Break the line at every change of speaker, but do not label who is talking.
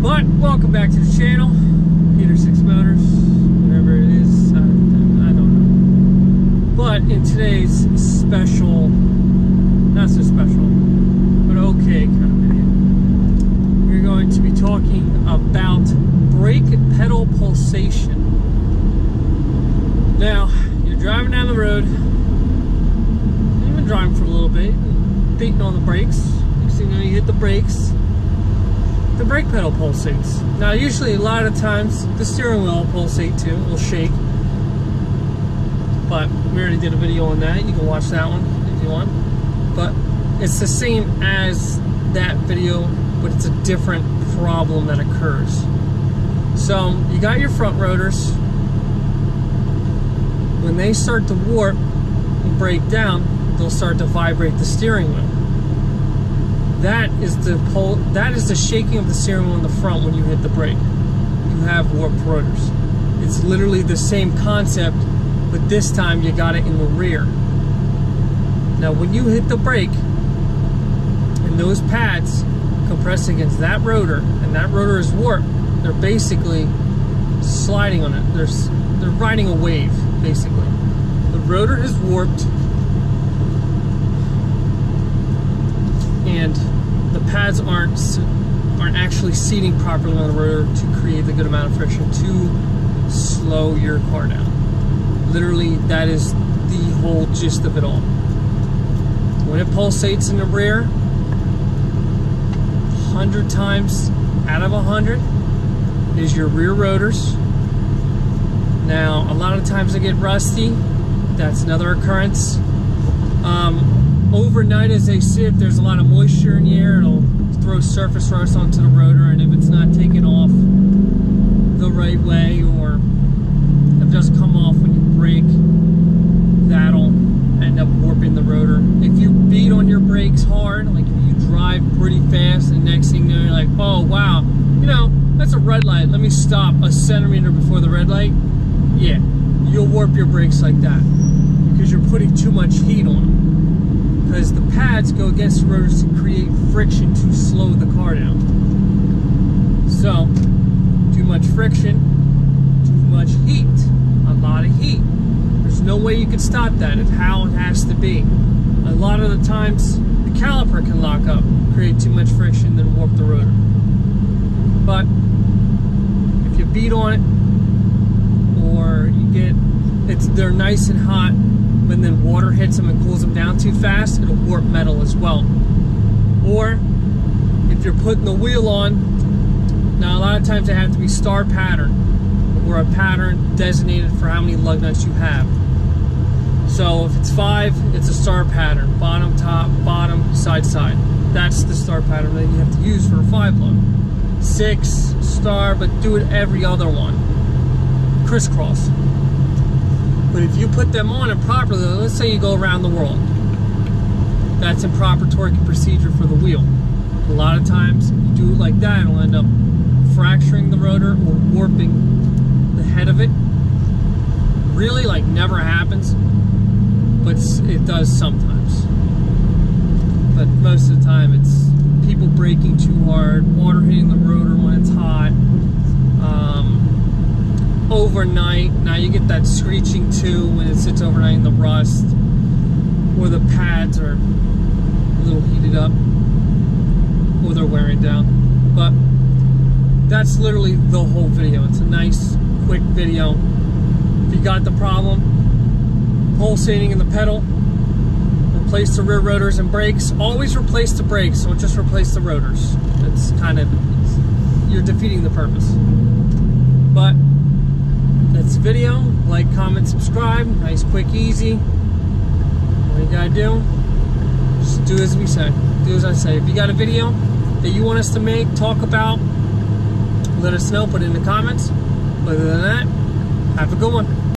But welcome back to the channel, Peter Six Motors, whatever it is, I, I don't know. But in today's special, not so special, but okay kind of video, we're going to be talking about brake pedal pulsation. Now, you're driving down the road, you've been driving for a little bit, beating on the brakes, next thing you know you hit the brakes, the brake pedal pulsates. Now, usually, a lot of times, the steering wheel will pulsate too, will shake. But we already did a video on that. You can watch that one if you want. But it's the same as that video, but it's a different problem that occurs. So you got your front rotors. When they start to warp and break down, they'll start to vibrate the steering wheel. That is the pole. That is the shaking of the steering wheel in the front when you hit the brake. You have warped rotors. It's literally the same concept but this time you got it in the rear. Now when you hit the brake and those pads compress against that rotor and that rotor is warped, they're basically sliding on it. They're, they're riding a wave, basically. The rotor is warped and the pads aren't aren't actually seating properly on the rotor to create the good amount of friction to slow your car down. Literally, that is the whole gist of it all. When it pulsates in the rear, 100 times out of 100 is your rear rotors. Now, a lot of times they get rusty. That's another occurrence. Um, overnight, as they sit, there's a lot of moisture in the air. It'll throw surface rust onto the rotor, and if it's not taken off the right way or if it doesn't come off when you brake, that'll end up warping the rotor. If you beat on your brakes hard, like you drive pretty fast, and next thing you know, you're like, oh wow, you know, that's a red light. Let me stop a centimeter before the red light. Yeah, you'll warp your brakes like that because you're putting too much heat on go against the rotors to create friction to slow the car down. So, too much friction, too much heat a lot of heat. There's no way you can stop that. It's how it has to be. A lot of the times, the caliper can lock up, create too much friction, then warp the rotor. But if you beat on it, or you get it's they're nice and hot, but then water hits them and cools them down too fast, it'll warp metal as well. Or if you're putting the wheel on, now a lot of times they have to be star pattern or a pattern designated for how many lug nuts you have. So if it's five, it's a star pattern. Bottom, top, bottom, side, side. That's the star pattern that you have to use for a five lug. Six, star, but do it every other one. Crisscross. But if you put them on improperly, let's say you go around the world. That's improper torquing procedure for the wheel. A lot of times, you do it like that, it'll end up fracturing the rotor or warping the head of it really like never happens, but it does sometimes. But most of the time it's people braking too hard, water hitting the rotor when it's hot. Overnight, now you get that screeching too when it sits overnight in the rust, or the pads are a little heated up, or they're wearing down. But that's literally the whole video. It's a nice quick video. If you got the problem, pulsating in the pedal, replace the rear rotors and brakes. Always replace the brakes, don't just replace the rotors. It's kind of, you're defeating the purpose. Video. Like, comment, subscribe. Nice, quick, easy. All you gotta do, just do as we say. Do as I say. If you got a video that you want us to make, talk about, let us know, put it in the comments. Other than that, have a good one.